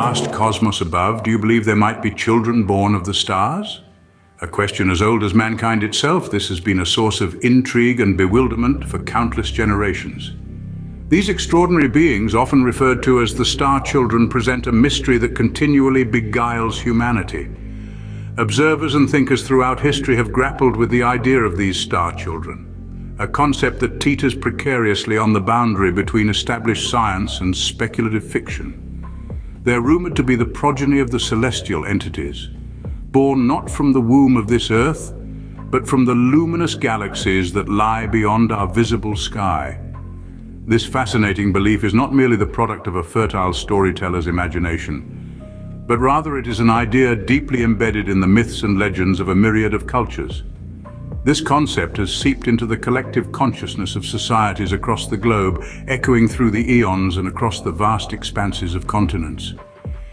vast cosmos above, do you believe there might be children born of the stars? A question as old as mankind itself, this has been a source of intrigue and bewilderment for countless generations. These extraordinary beings, often referred to as the Star Children, present a mystery that continually beguiles humanity. Observers and thinkers throughout history have grappled with the idea of these Star Children, a concept that teeters precariously on the boundary between established science and speculative fiction. They're rumored to be the progeny of the celestial entities, born not from the womb of this earth, but from the luminous galaxies that lie beyond our visible sky. This fascinating belief is not merely the product of a fertile storyteller's imagination, but rather it is an idea deeply embedded in the myths and legends of a myriad of cultures. This concept has seeped into the collective consciousness of societies across the globe, echoing through the eons and across the vast expanses of continents.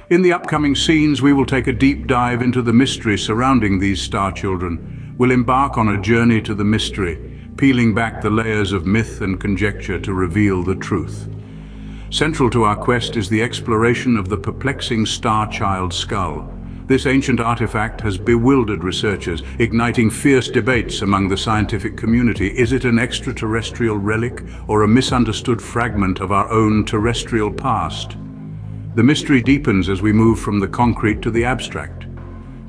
In the upcoming scenes, we will take a deep dive into the mystery surrounding these star children. We'll embark on a journey to the mystery, peeling back the layers of myth and conjecture to reveal the truth. Central to our quest is the exploration of the perplexing Star Child skull. This ancient artifact has bewildered researchers, igniting fierce debates among the scientific community. Is it an extraterrestrial relic or a misunderstood fragment of our own terrestrial past? The mystery deepens as we move from the concrete to the abstract.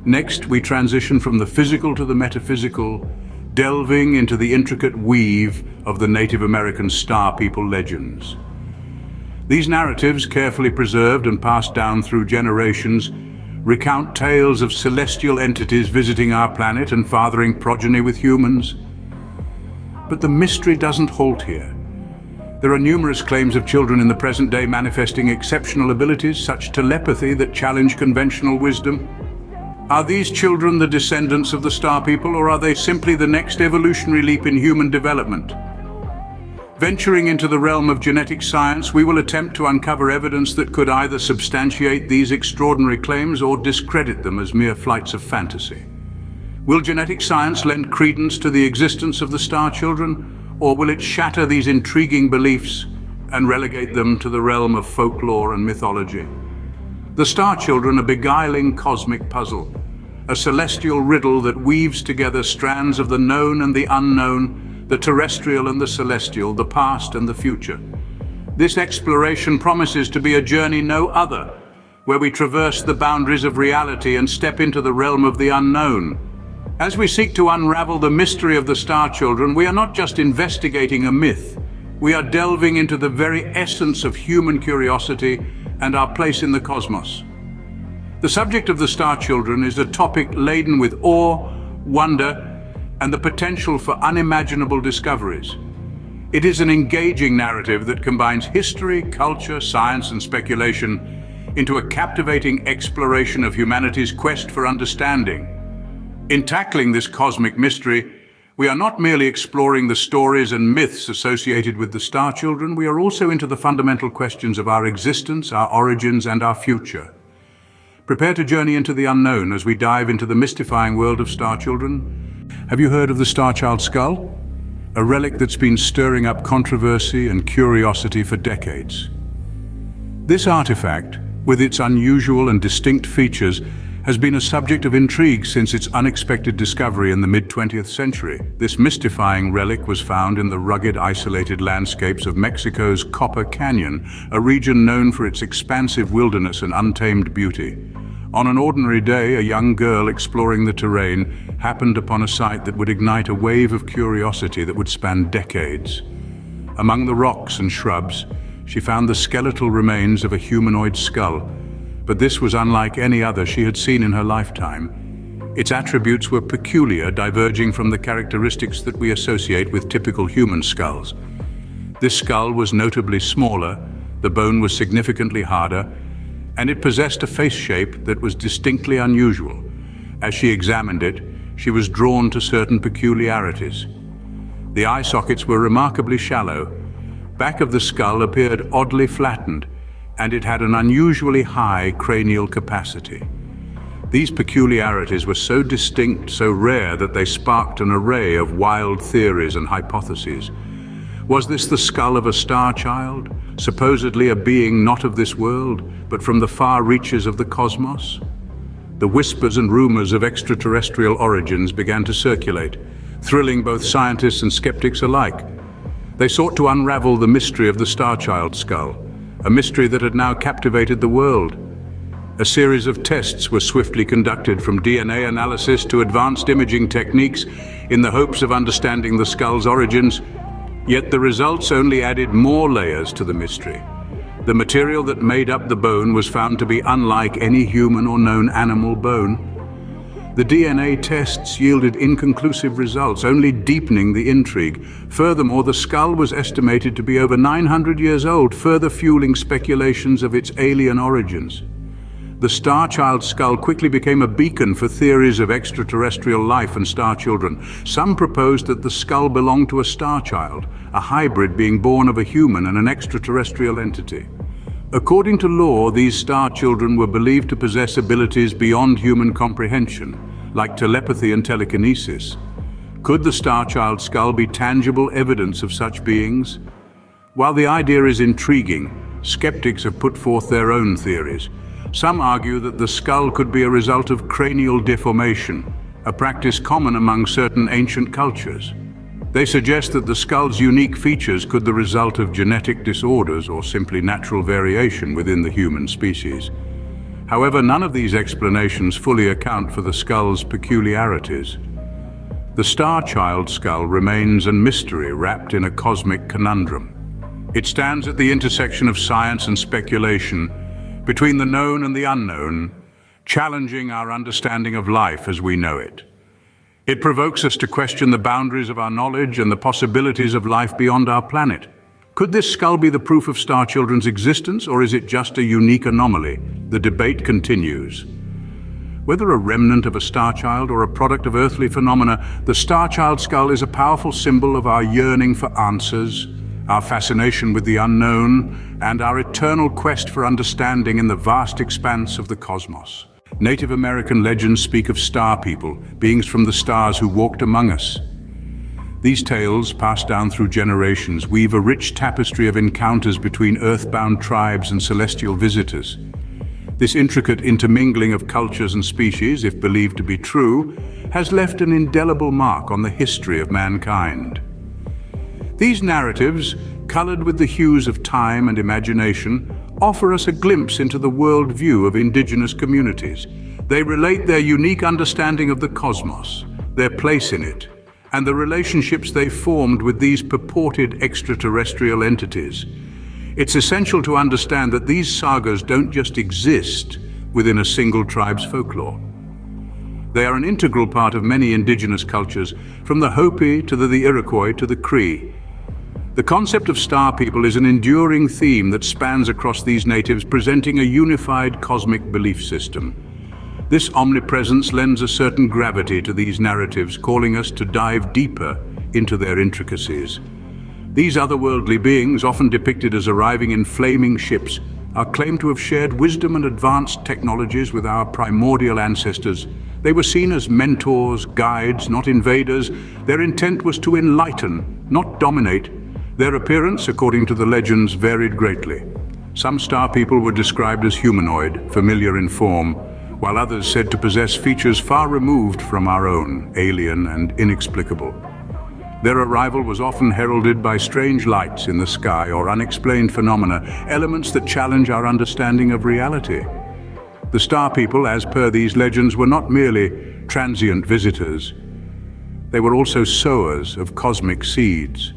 Next, we transition from the physical to the metaphysical, delving into the intricate weave of the Native American Star People legends. These narratives, carefully preserved and passed down through generations, recount tales of celestial entities visiting our planet and fathering progeny with humans. But the mystery doesn't halt here. There are numerous claims of children in the present day manifesting exceptional abilities, such telepathy that challenge conventional wisdom. Are these children the descendants of the Star People, or are they simply the next evolutionary leap in human development? Venturing into the realm of genetic science, we will attempt to uncover evidence that could either substantiate these extraordinary claims or discredit them as mere flights of fantasy. Will genetic science lend credence to the existence of the Star Children, or will it shatter these intriguing beliefs and relegate them to the realm of folklore and mythology? The Star Children, a beguiling cosmic puzzle, a celestial riddle that weaves together strands of the known and the unknown, the terrestrial and the celestial, the past and the future. This exploration promises to be a journey no other, where we traverse the boundaries of reality and step into the realm of the unknown. As we seek to unravel the mystery of the Star Children, we are not just investigating a myth, we are delving into the very essence of human curiosity and our place in the cosmos. The subject of the Star Children is a topic laden with awe, wonder, and the potential for unimaginable discoveries. It is an engaging narrative that combines history, culture, science, and speculation into a captivating exploration of humanity's quest for understanding. In tackling this cosmic mystery, we are not merely exploring the stories and myths associated with the Star Children, we are also into the fundamental questions of our existence, our origins, and our future. Prepare to journey into the unknown as we dive into the mystifying world of Star Children. Have you heard of the Starchild skull? A relic that's been stirring up controversy and curiosity for decades. This artifact, with its unusual and distinct features, has been a subject of intrigue since its unexpected discovery in the mid-20th century. This mystifying relic was found in the rugged, isolated landscapes of Mexico's Copper Canyon, a region known for its expansive wilderness and untamed beauty. On an ordinary day, a young girl exploring the terrain happened upon a site that would ignite a wave of curiosity that would span decades. Among the rocks and shrubs, she found the skeletal remains of a humanoid skull, but this was unlike any other she had seen in her lifetime. Its attributes were peculiar, diverging from the characteristics that we associate with typical human skulls. This skull was notably smaller, the bone was significantly harder, and it possessed a face shape that was distinctly unusual. As she examined it, she was drawn to certain peculiarities. The eye sockets were remarkably shallow. Back of the skull appeared oddly flattened, and it had an unusually high cranial capacity. These peculiarities were so distinct, so rare, that they sparked an array of wild theories and hypotheses. Was this the skull of a star child, supposedly a being not of this world, but from the far reaches of the cosmos? The whispers and rumors of extraterrestrial origins began to circulate, thrilling both scientists and skeptics alike. They sought to unravel the mystery of the star child skull, a mystery that had now captivated the world. A series of tests were swiftly conducted from DNA analysis to advanced imaging techniques in the hopes of understanding the skull's origins Yet the results only added more layers to the mystery. The material that made up the bone was found to be unlike any human or known animal bone. The DNA tests yielded inconclusive results, only deepening the intrigue. Furthermore, the skull was estimated to be over 900 years old, further fueling speculations of its alien origins. The star child skull quickly became a beacon for theories of extraterrestrial life and star children. Some proposed that the skull belonged to a star child, a hybrid being born of a human and an extraterrestrial entity. According to lore, these star children were believed to possess abilities beyond human comprehension, like telepathy and telekinesis. Could the star child skull be tangible evidence of such beings? While the idea is intriguing, skeptics have put forth their own theories. Some argue that the skull could be a result of cranial deformation, a practice common among certain ancient cultures. They suggest that the skull's unique features could be the result of genetic disorders or simply natural variation within the human species. However, none of these explanations fully account for the skull's peculiarities. The Star Child skull remains a mystery wrapped in a cosmic conundrum. It stands at the intersection of science and speculation, between the known and the unknown, challenging our understanding of life as we know it. It provokes us to question the boundaries of our knowledge and the possibilities of life beyond our planet. Could this skull be the proof of Star Children's existence, or is it just a unique anomaly? The debate continues. Whether a remnant of a star child or a product of earthly phenomena, the star child skull is a powerful symbol of our yearning for answers, our fascination with the unknown, and our eternal quest for understanding in the vast expanse of the cosmos. Native American legends speak of star people, beings from the stars who walked among us. These tales, passed down through generations, weave a rich tapestry of encounters between earthbound tribes and celestial visitors. This intricate intermingling of cultures and species, if believed to be true, has left an indelible mark on the history of mankind. These narratives, colored with the hues of time and imagination, offer us a glimpse into the worldview of indigenous communities. They relate their unique understanding of the cosmos, their place in it, and the relationships they formed with these purported extraterrestrial entities. It's essential to understand that these sagas don't just exist within a single tribe's folklore. They are an integral part of many indigenous cultures, from the Hopi to the, the Iroquois to the Cree, the concept of star people is an enduring theme that spans across these natives, presenting a unified cosmic belief system. This omnipresence lends a certain gravity to these narratives, calling us to dive deeper into their intricacies. These otherworldly beings, often depicted as arriving in flaming ships, are claimed to have shared wisdom and advanced technologies with our primordial ancestors. They were seen as mentors, guides, not invaders. Their intent was to enlighten, not dominate, their appearance, according to the legends, varied greatly. Some star people were described as humanoid, familiar in form, while others said to possess features far removed from our own, alien and inexplicable. Their arrival was often heralded by strange lights in the sky or unexplained phenomena, elements that challenge our understanding of reality. The star people, as per these legends, were not merely transient visitors. They were also sowers of cosmic seeds.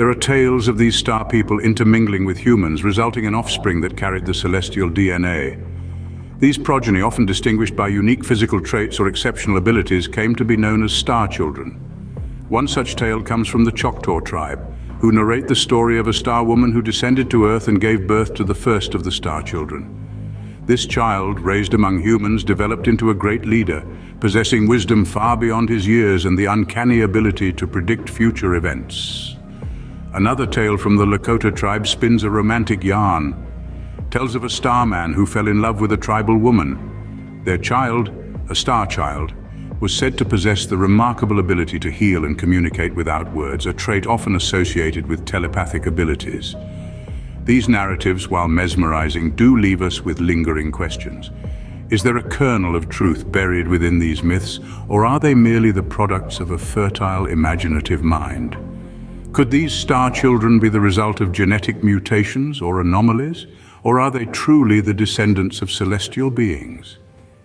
There are tales of these star people intermingling with humans, resulting in offspring that carried the celestial DNA. These progeny, often distinguished by unique physical traits or exceptional abilities, came to be known as star children. One such tale comes from the Choctaw tribe, who narrate the story of a star woman who descended to Earth and gave birth to the first of the star children. This child, raised among humans, developed into a great leader, possessing wisdom far beyond his years and the uncanny ability to predict future events. Another tale from the Lakota tribe spins a romantic yarn. Tells of a star man who fell in love with a tribal woman. Their child, a star child, was said to possess the remarkable ability to heal and communicate without words, a trait often associated with telepathic abilities. These narratives, while mesmerizing, do leave us with lingering questions. Is there a kernel of truth buried within these myths, or are they merely the products of a fertile, imaginative mind? Could these star children be the result of genetic mutations or anomalies, or are they truly the descendants of celestial beings?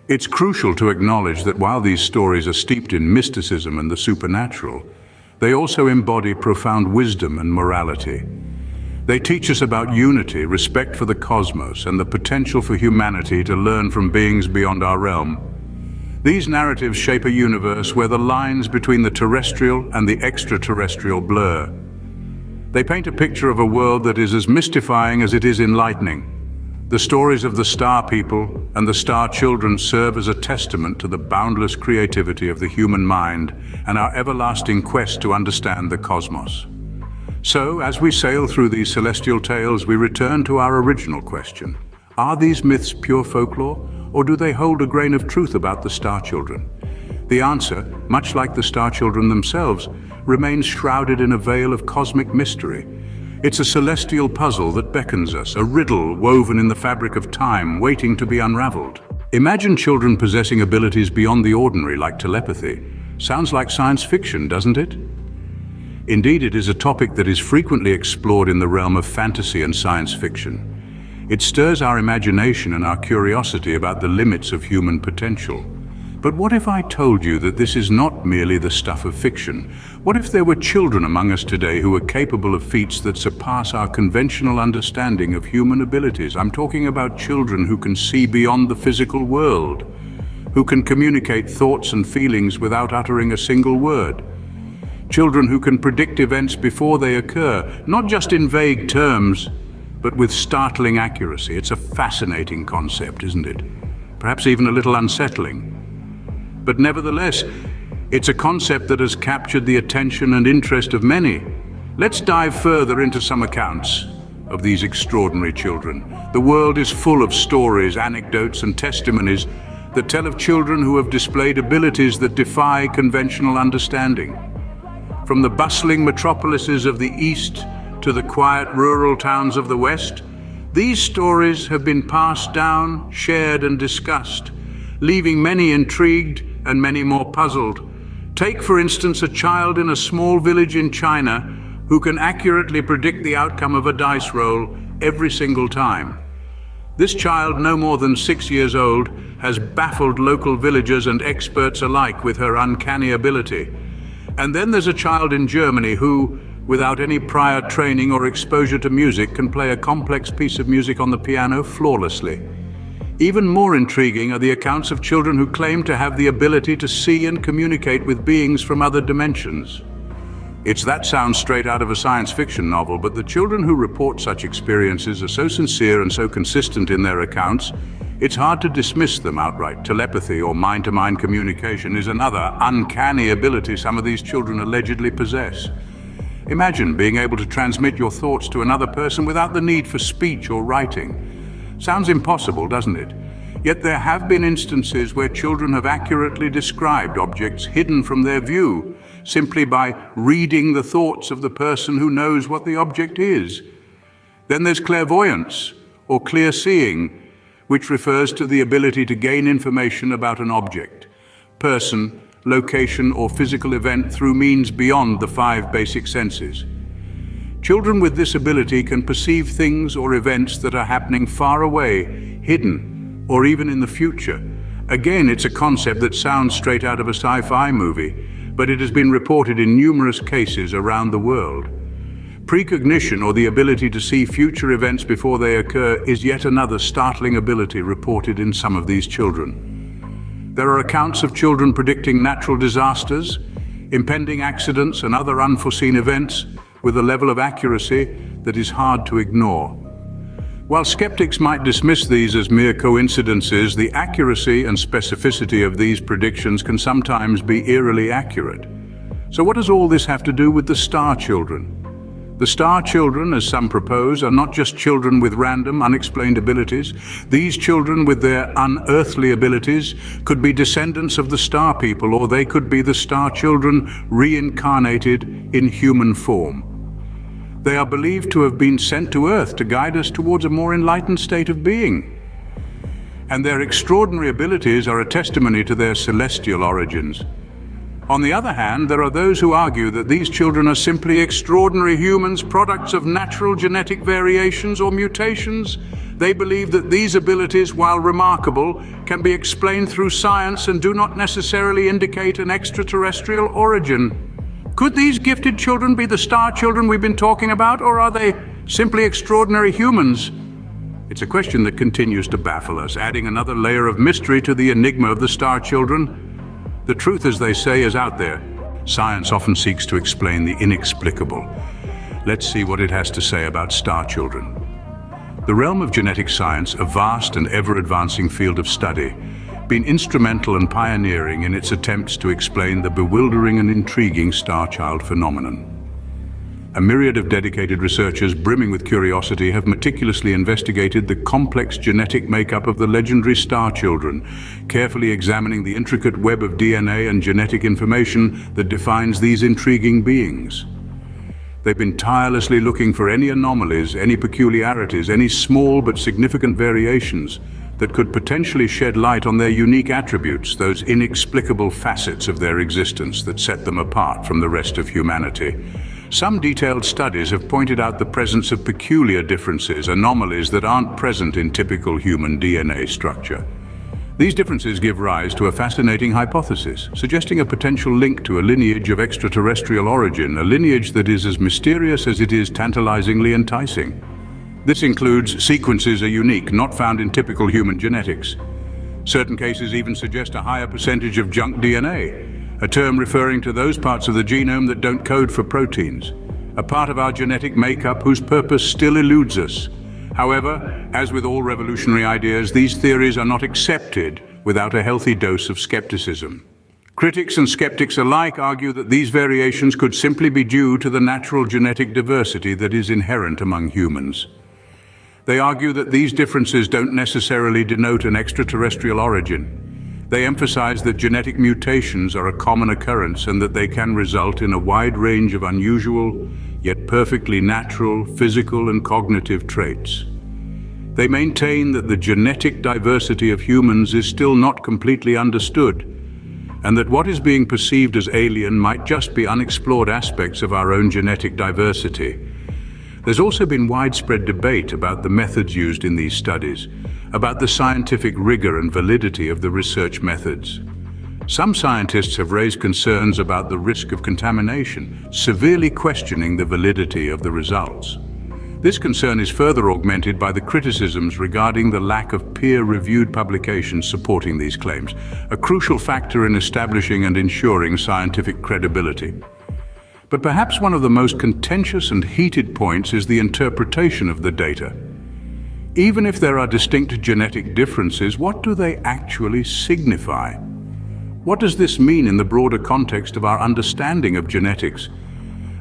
It's crucial to acknowledge that while these stories are steeped in mysticism and the supernatural, they also embody profound wisdom and morality. They teach us about unity, respect for the cosmos, and the potential for humanity to learn from beings beyond our realm. These narratives shape a universe where the lines between the terrestrial and the extraterrestrial blur. They paint a picture of a world that is as mystifying as it is enlightening. The stories of the Star People and the Star Children serve as a testament to the boundless creativity of the human mind and our everlasting quest to understand the cosmos. So, as we sail through these celestial tales, we return to our original question. Are these myths pure folklore, or do they hold a grain of truth about the Star Children? The answer, much like the Star Children themselves, remains shrouded in a veil of cosmic mystery, it's a celestial puzzle that beckons us, a riddle woven in the fabric of time, waiting to be unraveled. Imagine children possessing abilities beyond the ordinary, like telepathy. Sounds like science fiction, doesn't it? Indeed, it is a topic that is frequently explored in the realm of fantasy and science fiction. It stirs our imagination and our curiosity about the limits of human potential. But what if I told you that this is not merely the stuff of fiction? What if there were children among us today who are capable of feats that surpass our conventional understanding of human abilities? I'm talking about children who can see beyond the physical world, who can communicate thoughts and feelings without uttering a single word. Children who can predict events before they occur, not just in vague terms, but with startling accuracy. It's a fascinating concept, isn't it? Perhaps even a little unsettling. But nevertheless, it's a concept that has captured the attention and interest of many. Let's dive further into some accounts of these extraordinary children. The world is full of stories, anecdotes and testimonies that tell of children who have displayed abilities that defy conventional understanding. From the bustling metropolises of the East to the quiet rural towns of the West, these stories have been passed down, shared and discussed, leaving many intrigued and many more puzzled. Take, for instance, a child in a small village in China who can accurately predict the outcome of a dice roll every single time. This child, no more than six years old, has baffled local villagers and experts alike with her uncanny ability. And then there's a child in Germany who, without any prior training or exposure to music, can play a complex piece of music on the piano flawlessly. Even more intriguing are the accounts of children who claim to have the ability to see and communicate with beings from other dimensions. It's that sounds straight out of a science fiction novel, but the children who report such experiences are so sincere and so consistent in their accounts, it's hard to dismiss them outright. Telepathy or mind-to-mind -mind communication is another uncanny ability some of these children allegedly possess. Imagine being able to transmit your thoughts to another person without the need for speech or writing. Sounds impossible, doesn't it? Yet there have been instances where children have accurately described objects hidden from their view simply by reading the thoughts of the person who knows what the object is. Then there's clairvoyance, or clear seeing, which refers to the ability to gain information about an object, person, location or physical event through means beyond the five basic senses. Children with this ability can perceive things or events that are happening far away, hidden, or even in the future. Again, it's a concept that sounds straight out of a sci-fi movie, but it has been reported in numerous cases around the world. Precognition, or the ability to see future events before they occur, is yet another startling ability reported in some of these children. There are accounts of children predicting natural disasters, impending accidents and other unforeseen events, with a level of accuracy that is hard to ignore. While skeptics might dismiss these as mere coincidences, the accuracy and specificity of these predictions can sometimes be eerily accurate. So what does all this have to do with the star children? The star children, as some propose, are not just children with random, unexplained abilities. These children with their unearthly abilities could be descendants of the star people, or they could be the star children reincarnated in human form. They are believed to have been sent to Earth to guide us towards a more enlightened state of being. And their extraordinary abilities are a testimony to their celestial origins. On the other hand, there are those who argue that these children are simply extraordinary humans, products of natural genetic variations or mutations. They believe that these abilities, while remarkable, can be explained through science and do not necessarily indicate an extraterrestrial origin. Could these gifted children be the star children we've been talking about, or are they simply extraordinary humans? It's a question that continues to baffle us, adding another layer of mystery to the enigma of the star children. The truth, as they say, is out there. Science often seeks to explain the inexplicable. Let's see what it has to say about star children. The realm of genetic science, a vast and ever-advancing field of study, been instrumental and pioneering in its attempts to explain the bewildering and intriguing star child phenomenon. A myriad of dedicated researchers brimming with curiosity have meticulously investigated the complex genetic makeup of the legendary star children, carefully examining the intricate web of DNA and genetic information that defines these intriguing beings. They've been tirelessly looking for any anomalies, any peculiarities, any small but significant variations that could potentially shed light on their unique attributes, those inexplicable facets of their existence that set them apart from the rest of humanity. Some detailed studies have pointed out the presence of peculiar differences, anomalies that aren't present in typical human DNA structure. These differences give rise to a fascinating hypothesis, suggesting a potential link to a lineage of extraterrestrial origin, a lineage that is as mysterious as it is tantalizingly enticing. This includes sequences are unique, not found in typical human genetics. Certain cases even suggest a higher percentage of junk DNA, a term referring to those parts of the genome that don't code for proteins, a part of our genetic makeup whose purpose still eludes us. However, as with all revolutionary ideas, these theories are not accepted without a healthy dose of skepticism. Critics and skeptics alike argue that these variations could simply be due to the natural genetic diversity that is inherent among humans. They argue that these differences don't necessarily denote an extraterrestrial origin. They emphasize that genetic mutations are a common occurrence and that they can result in a wide range of unusual, yet perfectly natural, physical and cognitive traits. They maintain that the genetic diversity of humans is still not completely understood, and that what is being perceived as alien might just be unexplored aspects of our own genetic diversity. There's also been widespread debate about the methods used in these studies, about the scientific rigor and validity of the research methods. Some scientists have raised concerns about the risk of contamination, severely questioning the validity of the results. This concern is further augmented by the criticisms regarding the lack of peer-reviewed publications supporting these claims, a crucial factor in establishing and ensuring scientific credibility. But perhaps one of the most contentious and heated points is the interpretation of the data. Even if there are distinct genetic differences, what do they actually signify? What does this mean in the broader context of our understanding of genetics?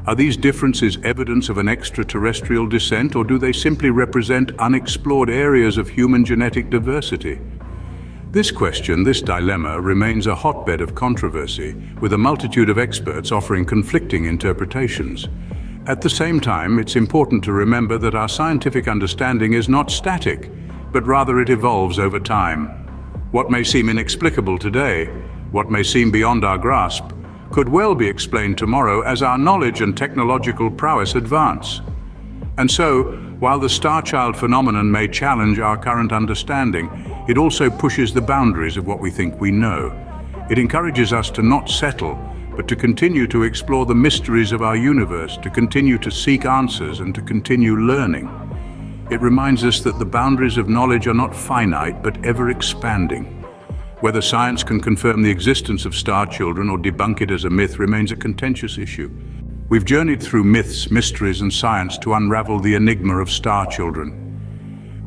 Are these differences evidence of an extraterrestrial descent, or do they simply represent unexplored areas of human genetic diversity? This question, this dilemma, remains a hotbed of controversy, with a multitude of experts offering conflicting interpretations. At the same time, it's important to remember that our scientific understanding is not static, but rather it evolves over time. What may seem inexplicable today, what may seem beyond our grasp, could well be explained tomorrow as our knowledge and technological prowess advance. And so, while the star child phenomenon may challenge our current understanding, it also pushes the boundaries of what we think we know. It encourages us to not settle but to continue to explore the mysteries of our universe, to continue to seek answers and to continue learning. It reminds us that the boundaries of knowledge are not finite, but ever expanding. Whether science can confirm the existence of star children or debunk it as a myth remains a contentious issue. We've journeyed through myths, mysteries and science to unravel the enigma of star children.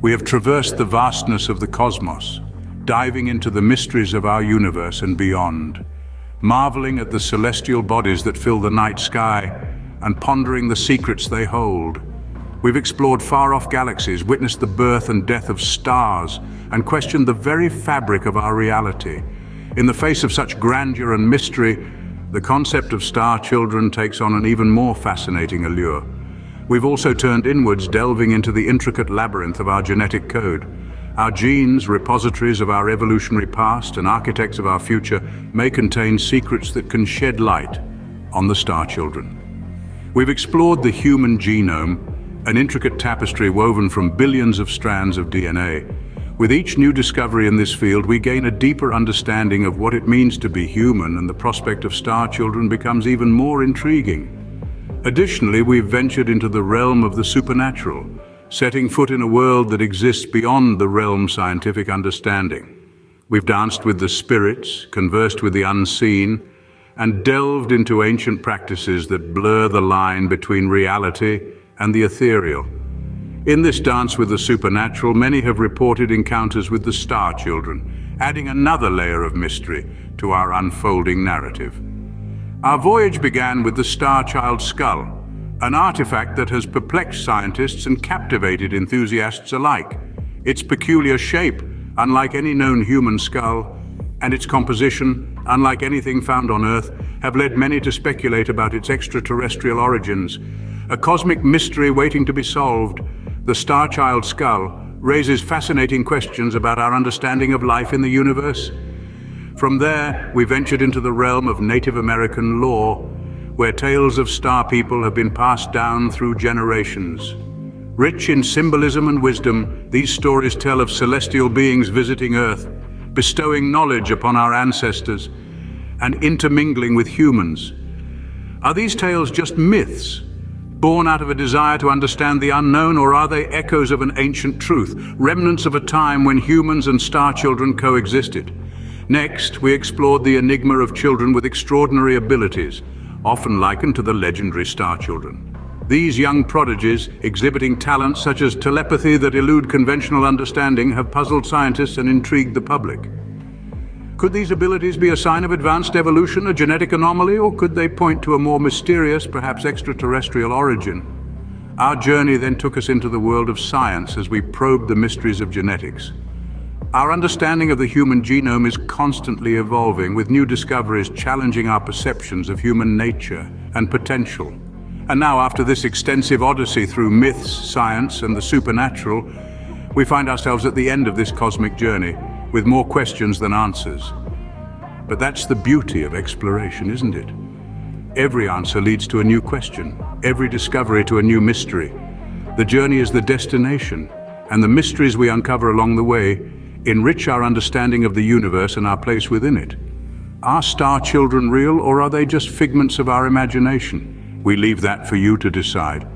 We have traversed the vastness of the cosmos, diving into the mysteries of our universe and beyond marveling at the celestial bodies that fill the night sky, and pondering the secrets they hold. We've explored far-off galaxies, witnessed the birth and death of stars, and questioned the very fabric of our reality. In the face of such grandeur and mystery, the concept of star children takes on an even more fascinating allure. We've also turned inwards, delving into the intricate labyrinth of our genetic code. Our genes, repositories of our evolutionary past and architects of our future, may contain secrets that can shed light on the star children. We've explored the human genome, an intricate tapestry woven from billions of strands of DNA. With each new discovery in this field, we gain a deeper understanding of what it means to be human and the prospect of star children becomes even more intriguing. Additionally, we've ventured into the realm of the supernatural, setting foot in a world that exists beyond the realm scientific understanding. We've danced with the spirits, conversed with the unseen, and delved into ancient practices that blur the line between reality and the ethereal. In this dance with the supernatural, many have reported encounters with the star children, adding another layer of mystery to our unfolding narrative. Our voyage began with the Star Child skull, an artifact that has perplexed scientists and captivated enthusiasts alike. Its peculiar shape, unlike any known human skull, and its composition, unlike anything found on Earth, have led many to speculate about its extraterrestrial origins, a cosmic mystery waiting to be solved, the Star Child skull raises fascinating questions about our understanding of life in the universe. From there, we ventured into the realm of Native American lore, where tales of star people have been passed down through generations. Rich in symbolism and wisdom, these stories tell of celestial beings visiting Earth, bestowing knowledge upon our ancestors, and intermingling with humans. Are these tales just myths, born out of a desire to understand the unknown, or are they echoes of an ancient truth, remnants of a time when humans and star children coexisted? Next, we explored the enigma of children with extraordinary abilities, often likened to the legendary star children. These young prodigies, exhibiting talents such as telepathy that elude conventional understanding, have puzzled scientists and intrigued the public. Could these abilities be a sign of advanced evolution, a genetic anomaly, or could they point to a more mysterious, perhaps extraterrestrial origin? Our journey then took us into the world of science as we probed the mysteries of genetics. Our understanding of the human genome is constantly evolving, with new discoveries challenging our perceptions of human nature and potential. And now, after this extensive odyssey through myths, science, and the supernatural, we find ourselves at the end of this cosmic journey, with more questions than answers. But that's the beauty of exploration, isn't it? Every answer leads to a new question, every discovery to a new mystery. The journey is the destination, and the mysteries we uncover along the way enrich our understanding of the universe and our place within it. Are star children real, or are they just figments of our imagination? We leave that for you to decide.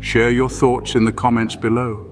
Share your thoughts in the comments below.